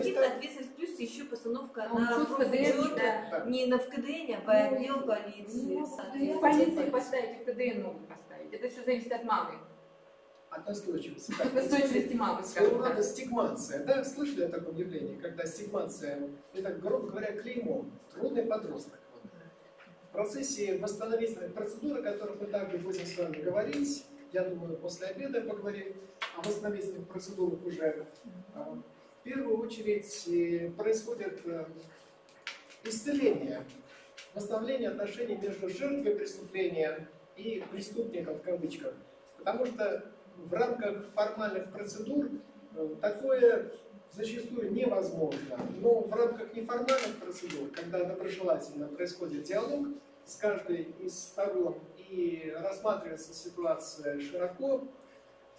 Коллективная ответственность плюс еще постановка А на профучета, да. не на в КДН, а в отдел полиции. Ну, полиции поставить, в КДН могут поставить. Это все зависит от мамы. От настойчивости. От настойчивости мамы, скажем рода так. стигмация. Да, слышали о таком явлении, когда стигмация, это, грубо говоря, клеймо, трудный подросток. В процессе восстановительной процедуры, о которой мы также будем с вами говорить, я думаю, после обеда поговорим о восстановительных процедурах уже. В первую очередь э, происходит э, исцеление, восстановление отношений между жертвой преступления и преступником в кавычках. Потому что в рамках формальных процедур э, такое зачастую невозможно. Но в рамках неформальных процедур, когда доброжелательно происходит диалог с каждой из сторон и рассматривается ситуация широко,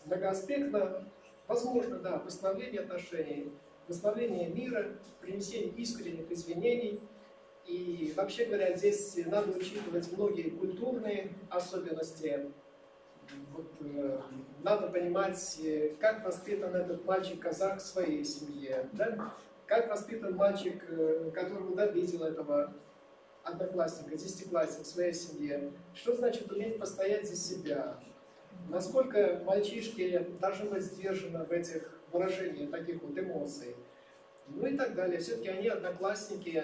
многоаспектно, возможно, да, восстановление отношений, восстановление мира, принесение искренних извинений. И вообще говоря, здесь надо учитывать многие культурные особенности, вот, э, надо понимать, э, как воспитан этот мальчик-казах в своей семье, да? как воспитан мальчик, э, которого да, видел этого одноклассника, десятиклассника в своей семье, что значит уметь постоять за себя, насколько мальчишки должны быть сдержаны в этих выражениях таких вот эмоций, ну и так далее. Все-таки они одноклассники.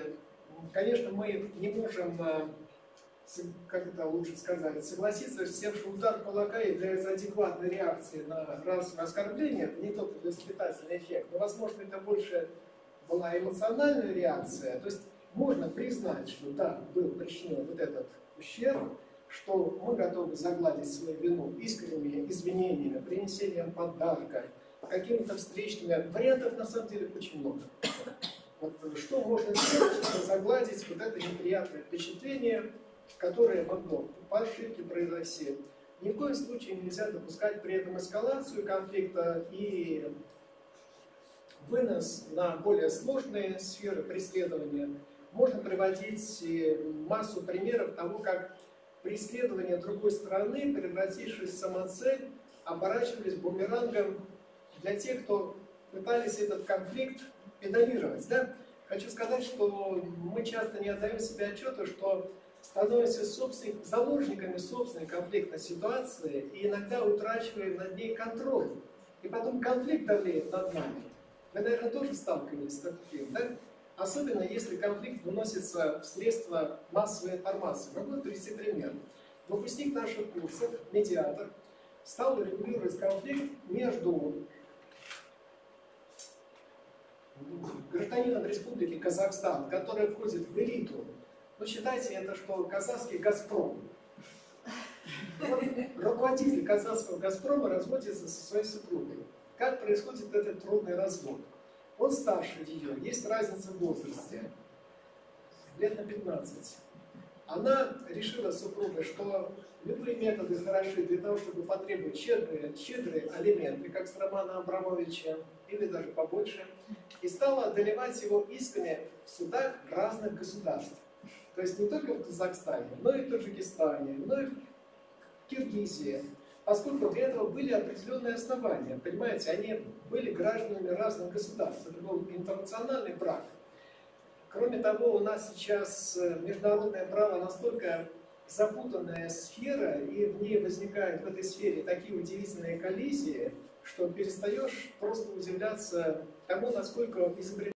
Конечно, мы не можем э, как это лучше сказать, согласиться с тем, что удар кулака является адекватной реакцией на расовое оскорбление, не тот воспитательный эффект, но, возможно, это больше была эмоциональная реакция, то есть можно признать, что да, был причинен вот этот ущерб, что мы готовы загладить свою вину искренними извинениями, принесением подарка, какими-то встречными. Вариантов на самом деле очень много. Вот, что можно сделать, чтобы загладить вот это неприятное впечатление, которое могло по ошибке произойти. Ни в коем случае нельзя допускать при этом эскалацию конфликта и вынос на более сложные сферы преследования. Можно приводить э, массу примеров того, как преследование другой стороны, превратившись в самоцель, оборачивались бумерангом для тех, кто пытались этот конфликт педалировать. Да? Хочу сказать, что мы часто не отдаем себе отчета, что становимся собственник- заложниками собственной конфликтной ситуации и иногда утрачиваем над ней контроль. И потом конфликт давлеет над нами. Вы, наверное, тоже сталкивались с таким, да? Особенно если конфликт выносится в средства массовой информации. Могу привести пример. Выпускник наших курсов, медиатор, стал регулировать конфликт между гражданином Республики Казахстан, который входит в элиту. Ну, считайте это, что казахский «Газпром». Руководитель казахского «Газпрома» разводится со своей супругой. Как происходит этот трудный развод? Он старше ее, есть разница в возрасте, лет на 15. Она решила с супругой, что любые методы хороши для того, чтобы потребовать щедрые, щедрые алименты, как с Романа Абрамовича, или даже побольше, и стала одолевать его исками в судах разных государств. То есть не только в Казахстане, но и в Таджикистане, но и в Киргизии, поскольку для этого были определенные основания. Понимаете, они были гражданами разных государств. Это был интернациональный брак. Кроме того, у нас сейчас э, международное право настолько запутанная сфера, и в ней возникают в этой сфере такие удивительные коллизии, что перестаешь просто удивляться тому, насколько изобретательно